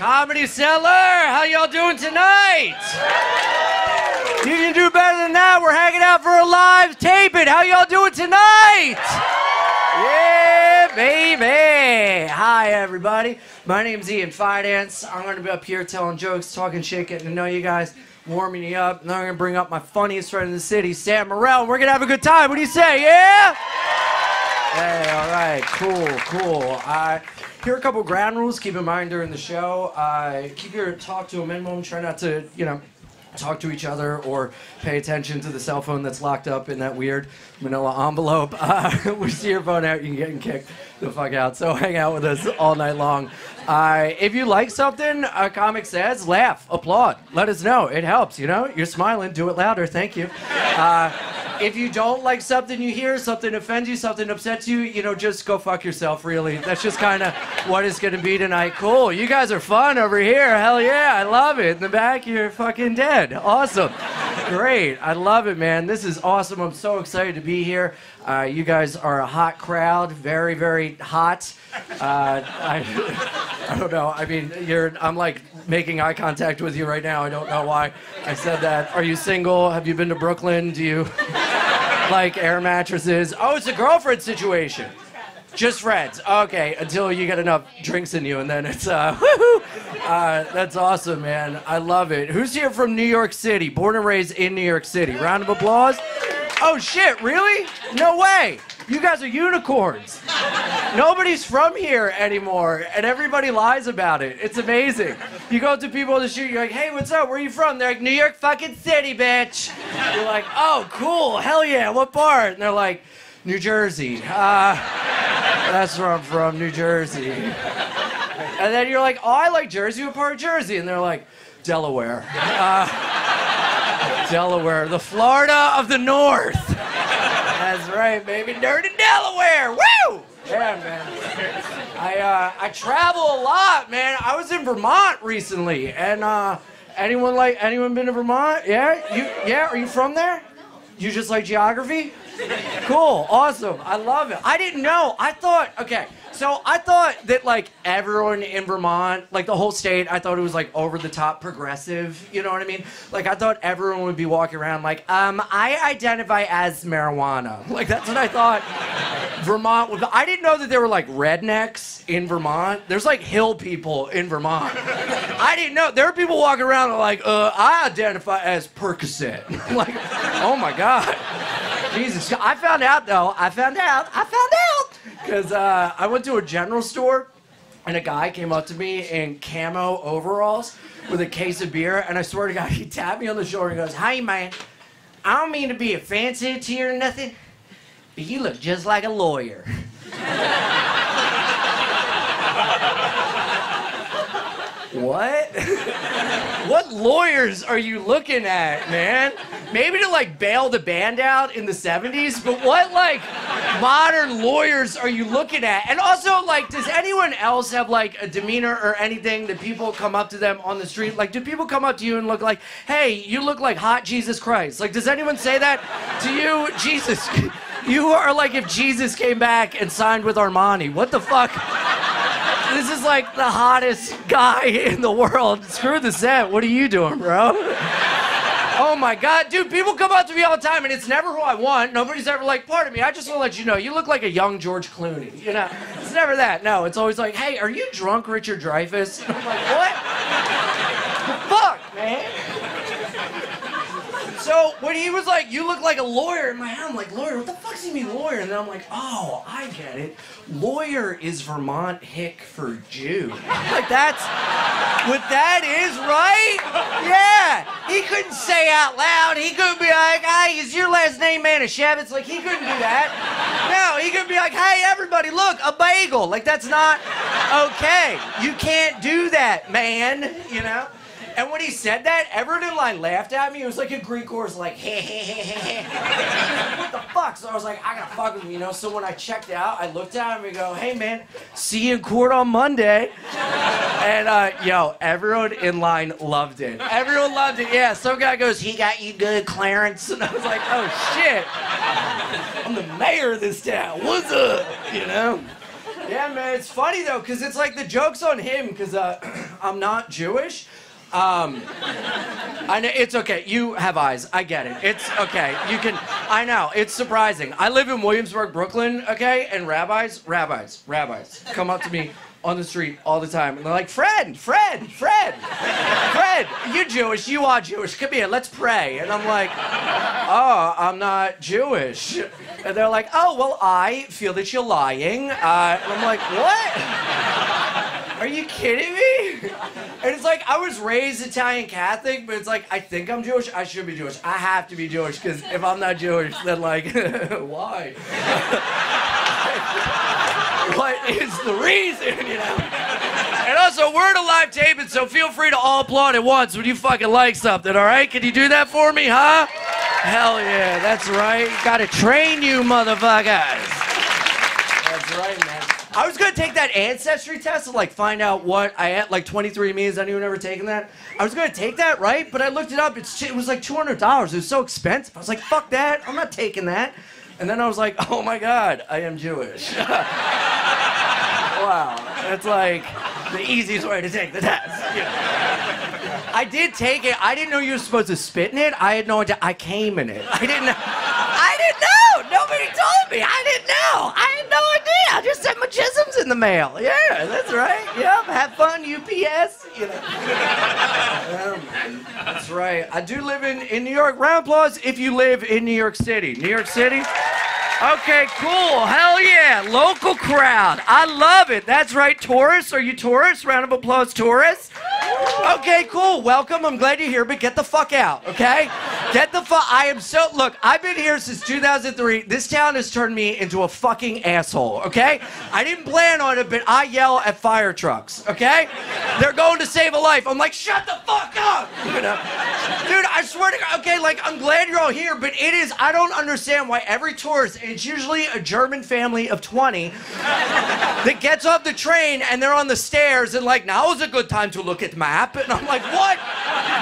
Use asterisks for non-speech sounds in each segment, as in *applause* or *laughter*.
Comedy Cellar, how y'all doing tonight? You can do better than that. We're hanging out for a live taping. How y'all doing tonight? Yeah, baby. Hi, everybody. My name's Ian Fidance. I'm going to be up here telling jokes, talking shit, getting to know you guys, warming you up. And I'm going to bring up my funniest friend in the city, Sam Morril. We're going to have a good time. What do you say? Yeah? Hey, all right, cool, cool. Uh, here are a couple ground rules. Keep in mind during the show. Uh, keep your talk to a minimum. Try not to, you know, talk to each other or pay attention to the cell phone that's locked up in that weird manila envelope. *laughs* Uh, we see your phone out, you can get kicked the fuck out. So hang out with us all night long. Uh, if you like something a comic says, laugh, applaud, let us know. It helps, you know? You're smiling, do it louder, thank you. Uh, if you don't like something you hear, something offends you, something upsets you, you know, just go fuck yourself, really. That's just kind of what it's going to be tonight. Cool. You guys are fun over here. Hell yeah. I love it. In the back, you're fucking dead. Awesome. Great. I love it, man. This is awesome. I'm so excited to be here. Uh, you guys are a hot crowd. Very, very hot. Uh, I, *laughs* I don't know. I mean, you're. I'm like making eye contact with you right now. I don't know why I said that. Are you single? Have you been to Brooklyn? Do you *laughs* like air mattresses? Oh, it's a girlfriend situation. Just friends. Okay, until you get enough drinks in you, and then it's uh, *laughs* woohoo. Uh, that's awesome, man. I love it. Who's here from New York City? Born and raised in New York City. Round of applause. Oh shit, really? No way. You guys are unicorns. Nobody's from here anymore, and everybody lies about it. It's amazing. You go up to people on the street, you're like, hey, what's up? Where are you from? They're like, New York fucking City, bitch. You're like, oh, cool. Hell yeah. What part? And they're like, New Jersey. Uh, that's where I'm from, New Jersey. And then you're like, oh, I like Jersey. What part of Jersey? And they're like, Delaware. Uh, Delaware, the Florida of the North. That's right, baby. Dirty Delaware. Woo! Yeah, man. I uh, I travel a lot, man. I was in Vermont recently, and uh, anyone like anyone been to Vermont? Yeah, you yeah? Are you from there? You just like geography? Cool, awesome. I love it. I didn't know. I thought okay. So I thought that like everyone in Vermont, like the whole state, I thought it was like over the top progressive. You know what I mean? Like I thought everyone would be walking around like, um, I identify as marijuana. Like that's what I thought. Vermont would. I didn't know that there were like rednecks in Vermont. There's like hill people in Vermont. I didn't know. There are people walking around like, uh, I identify as Percocet. *laughs* like, oh my god. Jesus. I found out though. I found out. I found out because uh, I went to a general store and a guy came up to me in camo overalls with a case of beer, and I swear to God, he tapped me on the shoulder and goes, "Hey man, I don't mean to be offensive to you or nothing, but you look just like a lawyer." *laughs* what? *laughs* what lawyers are you looking at, man? Maybe to like bail the band out in the 70s, but what like modern lawyers are you looking at? And also, like, does anyone else have like a demeanor or anything that people come up to them on the street? Like, do people come up to you and look like, hey, you look like hot Jesus Christ? Like, does anyone say that to you? Jesus, *laughs* you are like if Jesus came back and signed with Armani. What the fuck? This is like the hottest guy in the world. Screw the set. What are you doing, bro? Oh my god, dude, people come up to me all the time and it's never who I want. Nobody's ever like, pardon me, I just want to let you know, you look like a young George Clooney. You know, it's never that. No, it's always like, hey, are you drunk Richard Dreyfuss? And I'm like, what? the fuck, man? So when he was like, "You look like a lawyer," in my head, I'm like, "Lawyer? What the fuck does he mean lawyer?" And then I'm like, "Oh, I get it. Lawyer is Vermont hick for Jew. like that's what that is, right? Yeah. He couldn't say out loud. He couldn't be like, "Hey, is your last name Manischewitz?" Like he couldn't do that. No, he could be like, "Hey, everybody, look, a bagel." Like that's not okay. You can't do that, man. You know. And when he said that, everyone in line laughed at me. It was like a Greek chorus, like, hey, hey, hey, hey, hey. what the fuck? So I was like, I gotta fuck with him, you know? So when I checked out, I looked at him and go, hey, man, see you in court on Monday. And, uh, yo, everyone in line loved it. Everyone loved it, yeah. Some guy goes, he got you good, Clarence. And I was like, oh, shit. I'm the mayor of this town. What's up? You know? Yeah, man, it's funny though, cause it's like the joke's on him, cause uh, *clears throat* I'm not Jewish. Um, I know it's okay. You have eyes. I get it. It's okay. You can. I know. It's surprising. I live in Williamsburg, Brooklyn. Okay, and rabbis, rabbis, rabbis come up to me on the street all the time, and they're like, "Fred, Fred, Fred, Fred, you Jewish? You are Jewish. Come here. Let's pray." And I'm like, "Oh, I'm not Jewish." And they're like, "Oh, well, I feel that you're lying." Uh, and I'm like, "What?" Are you kidding me? *laughs* And it's like I was raised Italian Catholic, but it's like I think I'm Jewish. I should be Jewish. I have to be Jewish because if I'm not Jewish, then like *laughs* why? *laughs* what is the reason? You know. And also, we're a live taping, so feel free to all applaud at once when you fucking like something. All right? Can you do that for me, huh? Hell yeah, that's right. Got to train you, motherfuckers. That's right, man. I was gonna take that ancestry test to like find out what I had, like 23andMe. Has anyone ever taken that? I was gonna take that, right? But I looked it up. It's, it was like $200. It was so expensive. I was like, fuck that. I'm not taking that. And then I was like, oh my God, I am Jewish. *laughs* wow. That's like the easiest way to take the test. Know? *laughs* I did take it. I didn't know you were supposed to spit in it. I had no idea. I came in it. I didn't know. I didn't know. Nobody told me. I didn't know. I had no idea. I just sent my chisms in the mail. Yeah, that's right. Yep. Have fun, UPS. You know. Oh, that's right. I do live in, in New York. Round applause if you live in New York City. New York City? Okay, cool. Hell yeah. Local crowd. I love it. That's right. Taurus. Are you Taurus? Round of applause, Taurus. Okay, cool. Welcome. I'm glad you're here, but get the fuck out, okay? Get the fuck. I am so. Look, I've been here since 2003. This town has turned me into a fucking asshole, okay? I didn't plan on it, but I yell at fire trucks, okay? They're going to save a life. I'm like, shut the fuck up, you know? Dude, I swear to God, okay, like, I'm glad you're all here, but it is, I don't understand why every tourist, it's usually a German family of 20 that gets off the train and they're on the stairs and, like, now is a good time to look at And I'm like, what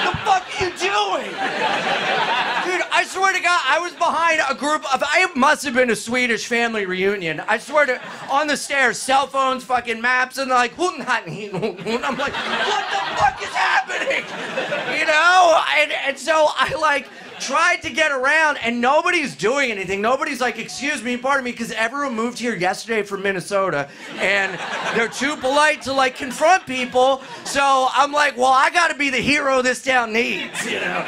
the fuck are you doing? Dude, I swear to God, I was behind a group of, I must have been a Swedish family reunion. I swear to, on the stairs, cell phones, fucking maps, and they're like, I'm like, what the fuck is happening? You know? And, and so I like, tried to get around and nobody's doing anything. Nobody's like, excuse me, pardon me, because everyone moved here yesterday from Minnesota and they're too polite to like confront people. So I'm like, well, I gotta be the hero this town needs, you know?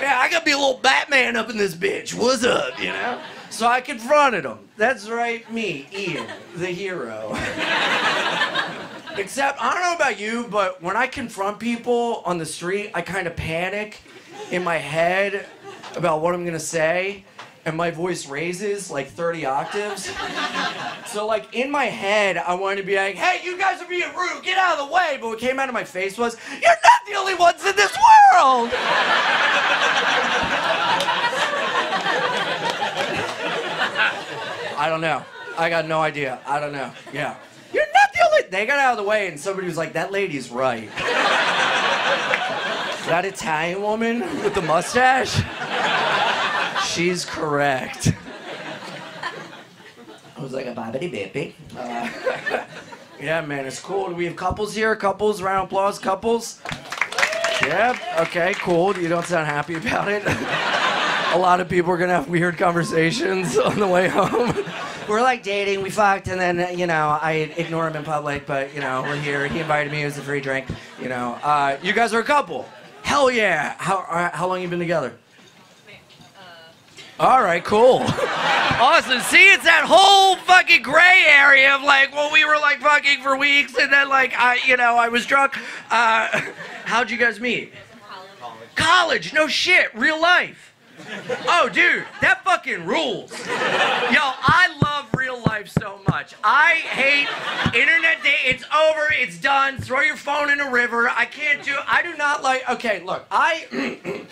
Yeah, I gotta be a little Batman up in this bitch. What's up, you know? So I confronted him. That's right, me, Ian, the hero. *laughs* Except, I don't know about you, but when I confront people on the street, I kind of panic in my head about what I'm gonna say, and my voice raises like 30 octaves. So, like, in my head, I wanted to be like, hey, you guys are being rude, get out of the way. But what came out of my face was, you're not the only ones in this world. I don't know. I got no idea. I don't know. Yeah. You're not the only. They got out of the way, and somebody was like, that lady's right. *laughs* that Italian woman with the mustache? She's correct. I was like a bobbity bippy. Uh, *laughs* yeah, man, it's cool. Do we have couples here? Couples? Round of applause, couples? Yeah, okay, cool. You don't sound happy about it. *laughs* a lot of people are gonna have weird conversations *laughs* on the way home. We're like dating, we fucked, and then, you know, I ignore him in public, but, you know, we're here. He invited me, it was a free drink, you know. Uh, you guys are a couple. Hell yeah. How, uh, how long you been together? All right, cool. awesome. See, it's that whole fucking gray area of like, well, we were like fucking for weeks, and then like, I, you know, I was drunk. Uh, *laughs* how'd you guys meet? College. College. No shit. Real life. Oh, dude, that fucking rules. Yo, I love real life so much. I hate internet date. It's over. It's done. Throw your phone in a river. I can't do. I do not like. Okay, look, I. *clears throat*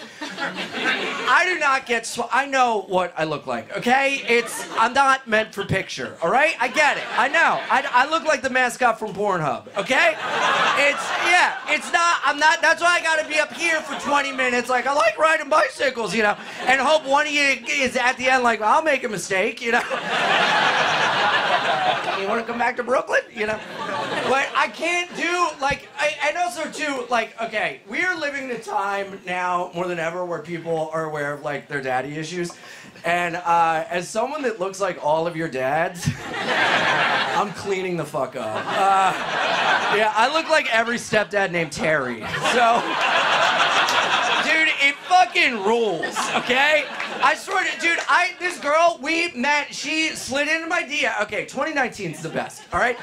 I do not get. Sw- I know what I look like. Okay, it's. I'm not meant for picture. All right, I get it. I know. I, I look like the mascot from Pornhub. Okay, it's yeah. It's not. I'm not. That's why I got to be up here for 20 minutes. Like I like riding bicycles, you know and hope one of you is at the end like, I'll make a mistake, you know? *laughs* You want to come back to Brooklyn? You know? But I can't do, like, I, and also, too, like, okay, we're living in a time now more than ever where people are aware of, like, their daddy issues. And uh, as someone that looks like all of your dads, *laughs* I'm cleaning the fuck up. Uh, yeah, I look like every stepdad named Terry. So, dude, it fucking rules, okay? I swear to, dude, I this girl we met. She slid into my DM. Okay, 2019 is the best. All right,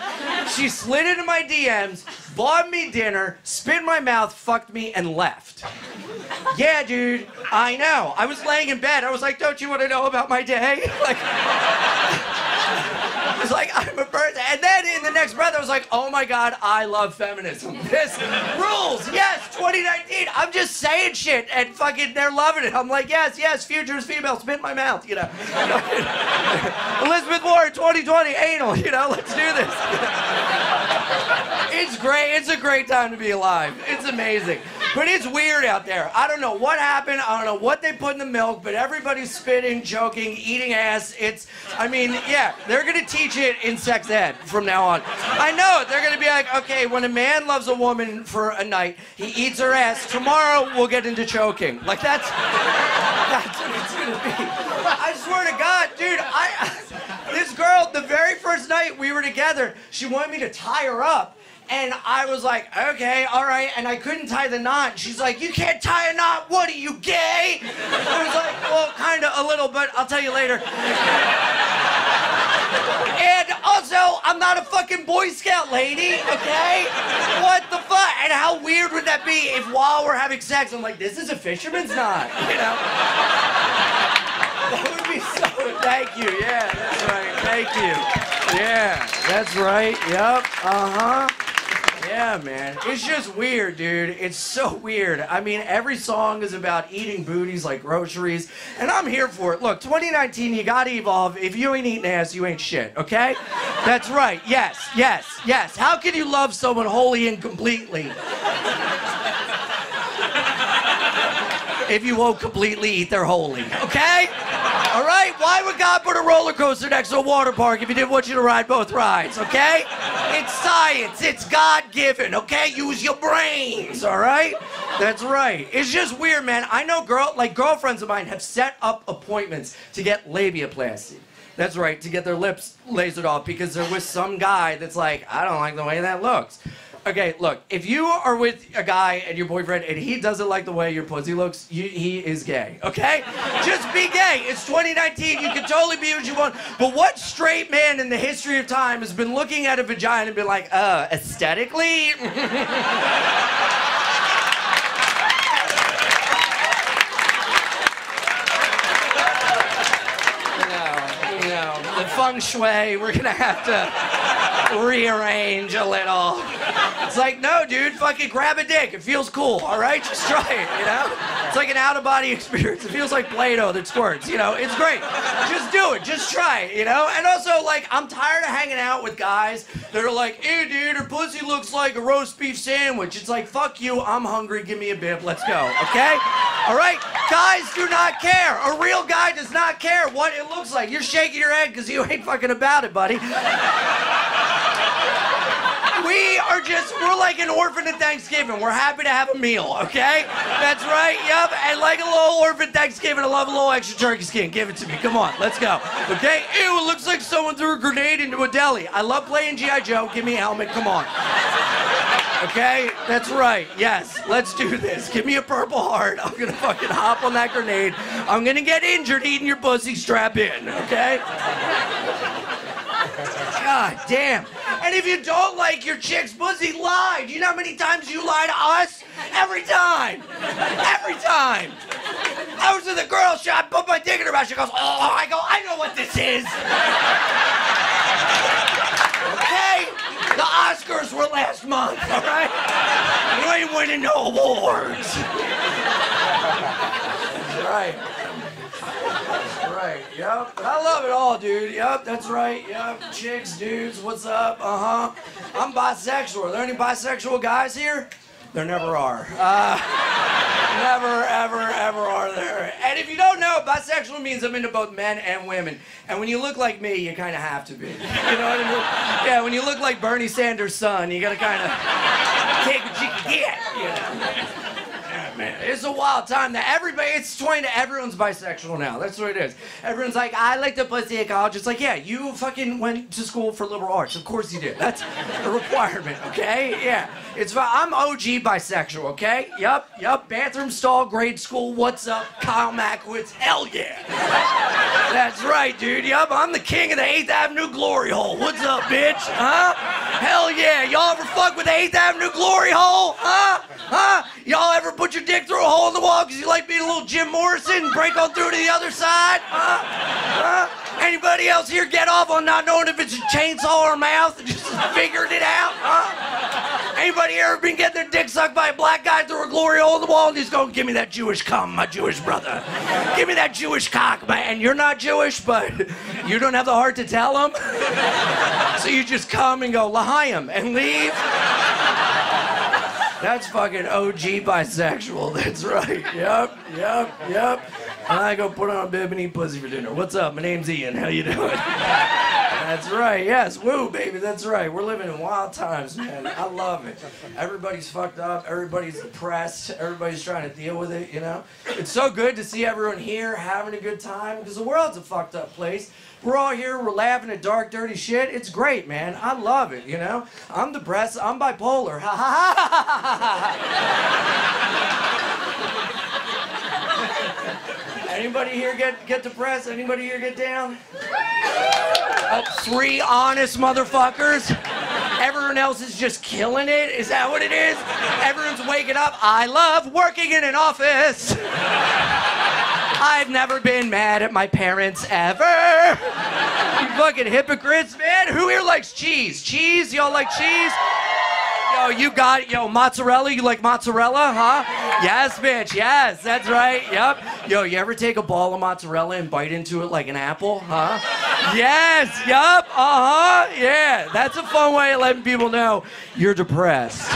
she slid into my DMs, bought me dinner, spit in my mouth, fucked me, and left. Yeah, dude, I know. I was laying in bed. I was like, "Don't you want to know about my day?" *laughs* Like. I was like, I'm a person. And then in the next breath, I was like, oh my God, I love feminism. *laughs* This rules. Yes, 2019. I'm just saying shit and fucking they're loving it. I'm like, yes, yes, future is female. Spit in my mouth, you know. *laughs* Elizabeth Warren, 2020, anal, you know, let's do this. It's great. It's a great time to be alive. It's amazing. But it's weird out there. I don't know what happened. I don't know what they put in the milk, but everybody's spitting, joking, eating ass. It's, I mean, yeah, they're going to teach it in sex ed from now on. I know. They're going to be like, okay, when a man loves a woman for a night, he eats her ass. Tomorrow, we'll get into choking. Like, that's, that's what it's going to be. I swear to God, dude, I, *laughs* this girl, the very first night we were together, she wanted me to tie her up. And I was like, okay, all right. And I couldn't tie the knot. She's like, you can't tie a knot. What are you, gay? I was like, well, kind of a little, but I'll tell you later. And also, I'm not a fucking Boy Scout lady, okay? What the fuck? And how weird would that be if while we're having sex, I'm like, this is a fisherman's knot, you know? That would be so. Thank you. Yeah, that's right. Thank you. Yeah, that's right. Yep. Uh huh. Yeah, man. It's just weird, dude. It's so weird. I mean, every song is about eating booties like groceries, and I'm here for it. Look, 2019, you gotta evolve. If you ain't eating ass, you ain't shit, okay? That's right. Yes, yes, yes. How can you love someone wholly and completely? if you won't completely eat their holy, okay? All right? Why would God put a roller coaster next to a water park if He didn't want you to ride both rides, okay? It's science. It's God given, okay? Use your brains, all right? That's right. It's just weird, man. I know girl, like girlfriends of mine have set up appointments to get labiaplasty. That's right, to get their lips lasered off because they're with some guy that's like, I don't like the way that looks. Okay, look, if you are with a guy and your boyfriend and he doesn't like the way your pussy looks, you, he is gay, okay? Just be gay. It's 2019. You can totally be what you want. But what straight man in the history of time has been looking at a vagina and been like, uh, aesthetically? *laughs* no, no. The feng shui, we're gonna have to rearrange a little. It's like, no, dude, fucking grab a dick. It feels cool, all right? Just try it, you know? It's like an out of body *laughs* experience. It feels like Play Doh that squirts, you know? It's great. Just do it. Just try it, you know? And also, like, I'm tired of hanging out with guys that are like, ew, dude, her pussy looks like a roast beef sandwich. It's like, fuck you, I'm hungry, give me a bib, let's go, okay? All right? Guys do not care. A real guy does not care what it looks like. You're shaking your head because you ain't fucking about it, buddy. We are just, we're like an orphan at Thanksgiving. We're happy to have a meal, okay? That's right, yep. And like a little orphan Thanksgiving, I love a little extra turkey skin. Give it to me. Come on, let's go. Okay? Ew, it looks like someone threw a grenade into a deli. I love playing G.I. Joe. Give me a helmet. Come on. Okay? That's right. Yes. Let's do this. Give me a purple heart. I'm gonna fucking hop on that grenade. I'm gonna get injured eating your pussy. Strap in, okay? God damn. And if you don't like your chick's pussy, lie. Do you know how many times you lie to us? Every time. Every time. I was in the girl, shop, put my dick in her mouth. She goes, oh, I go, I know what this is. Okay? The Oscars were last month, all right? You ain't winning no awards. That's right. Right. Yep. I love it all, dude. Yep. That's right. Yep. Chicks, dudes. What's up? Uh huh. I'm bisexual. Are there any bisexual guys here? There never are. Uh, *laughs* Never, ever, ever are there. And if you don't know, bisexual means I'm into both men and women. And when you look like me, you kind of have to be. You know what I mean? Yeah, when you look like Bernie Sanders' son, you gotta kind of take what you can get. You know? It's a wild time that everybody, it's 20 to everyone's bisexual now. That's what it is. Everyone's like, I like the pussy at college. It's like, yeah, you fucking went to school for liberal arts. Of course you did. That's a requirement, okay? Yeah. It's. I'm OG bisexual, okay? Yup, yup. Bathroom stall, grade school. What's up? Kyle Mackwitz. Hell yeah. That's right, dude. Yup, I'm the king of the 8th Avenue glory hole. What's up, bitch? Huh? Hell yeah. Y'all ever fuck with the 8th Avenue glory hole? Huh? Huh? Y'all ever put your dick through a hole in the wall because you like being a little Jim Morrison and break on through to the other side? Huh? Huh? Anybody else here get off on not knowing if it's a chainsaw or a mouth and just figured it out? Huh? Anybody ever been getting their dick sucked by a black guy through a glory hole in the wall and he's going, give me that Jewish cum, my Jewish brother. Give me that Jewish cock, man. And you're not Jewish, but you don't have the heart to tell him. *laughs* so you just come and go, L'chaim, and leave. That's fucking OG bisexual. That's right. Yep, yep, yep. And I go put on a bib and eat pussy for dinner. What's up? My name's Ian. How you doing? *laughs* That's right. Yes. Woo, baby. That's right. We're living in wild times, man. I love it. Everybody's fucked up. Everybody's depressed. Everybody's trying to deal with it, you know? It's so good to see everyone here having a good time because the world's a fucked up place. We're all here, we're laughing at dark, dirty shit. It's great, man. I love it, you know? I'm depressed, I'm bipolar. Ha ha ha ha ha ha. Anybody here get, get depressed? Anybody here get down? Oh, three honest motherfuckers. Everyone else is just killing it. Is that what it is? Everyone's waking up. I love working in an office. I've never been mad at my parents ever. You fucking hypocrites, man. Who here likes cheese? Cheese? Y'all like cheese? Yo, you got. Yo, mozzarella. You like mozzarella, huh? Yes, bitch. Yes, that's right. Yep. Yo, you ever take a ball of mozzarella and bite into it like an apple, huh? Yes. Yup. Uh huh. Yeah. That's a fun way of letting people know you're depressed.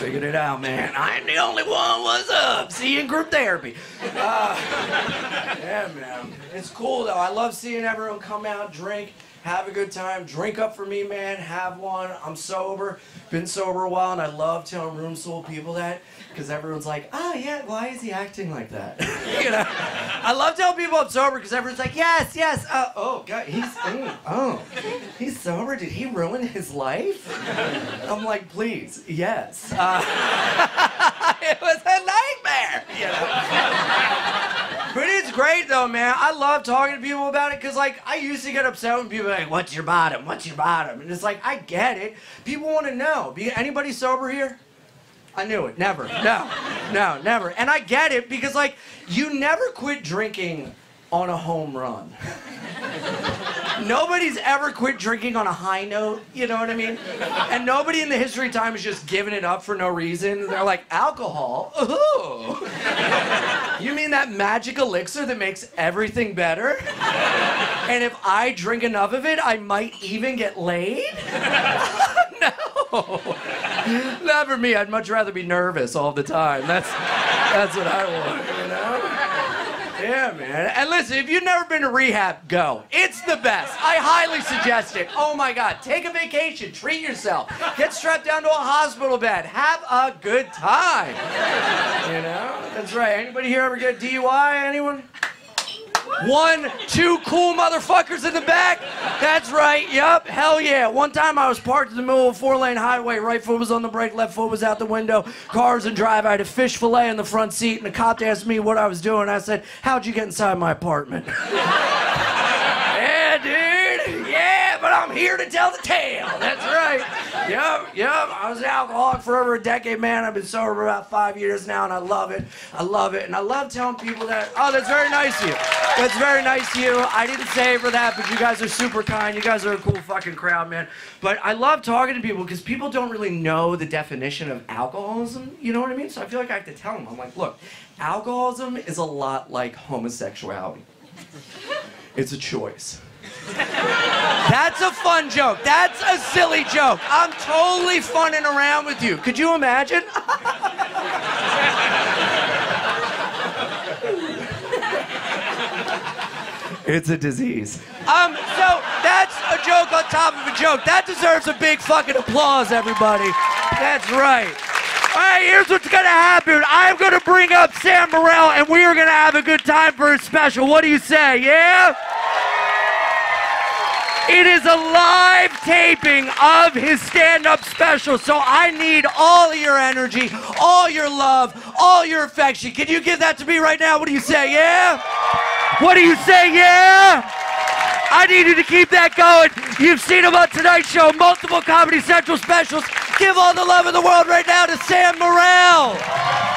Figured it out, man. I'm the only one. What's up? See you in group therapy. Uh, yeah, man. It's cool though. I love seeing everyone come out, drink, have a good time. Drink up for me, man. Have one. I'm sober. Been sober a while, and I love telling room full people that because everyone's like, "Oh yeah, why is he acting like that?" *laughs* you know. I love telling people I'm sober because everyone's like, "Yes, yes." Uh, oh God, he's mm, oh, he's sober. Did he ruin his life? I'm like, please, yes. Uh, *laughs* it was a nightmare. You know. Great though, man. I love talking to people about it because, like, I used to get upset when people like, "What's your bottom? What's your bottom?" And it's like, I get it. People want to know. Be anybody sober here? I knew it. Never. No. No, never. And I get it because, like, you never quit drinking on a home run. *laughs* Nobody's ever quit drinking on a high note, you know what I mean? And nobody in the history of time is just giving it up for no reason. They're like, alcohol? Ooh. *laughs* You mean that magic elixir that makes everything better? And if I drink enough of it, I might even get laid? *laughs* no. Not for me. I'd much rather be nervous all the time. That's that's what I want, you know? Yeah, man. And listen, if you've never been to rehab, go. It's the best. I highly suggest it. Oh my God. Take a vacation. Treat yourself. Get strapped down to a hospital bed. Have a good time. You know? That's right. Anybody here ever get DUI? Anyone? One, two cool motherfuckers in the back. That's right. Yup. Hell yeah. One time I was parked in the middle of a four-lane highway. Right foot was on the brake, left foot was out the window. Cars and drive. I had a fish fillet in the front seat, and the cop asked me what I was doing. I said, "How'd you get inside my apartment?" *laughs* yeah, dude. I'm here to tell the tale. That's right. Yep, yep. I was an alcoholic for over a decade, man. I've been sober for about five years now, and I love it. I love it, and I love telling people that. Oh, that's very nice of you. That's very nice of you. I didn't say for that, but you guys are super kind. You guys are a cool fucking crowd, man. But I love talking to people because people don't really know the definition of alcoholism. You know what I mean? So I feel like I have to tell them. I'm like, look, alcoholism is a lot like homosexuality. It's a choice. That's a fun joke. That's a silly joke. I'm totally funning around with you. Could you imagine? it's a disease. Um, so that's a joke on top of a joke. That deserves a big fucking applause, everybody. That's right. All right, here's what's gonna happen. I'm gonna bring up Sam Morril, and we are gonna have a good time for a special. What do you say? Yeah? It is a live taping of his stand up special, so I need all your energy, all your love, all your affection. Can you give that to me right now? What do you say? Yeah? What do you say? Yeah? I need you to keep that going. You've seen him on Tonight Show, multiple Comedy Central specials. Give all the love in the world right now to Sam Morril.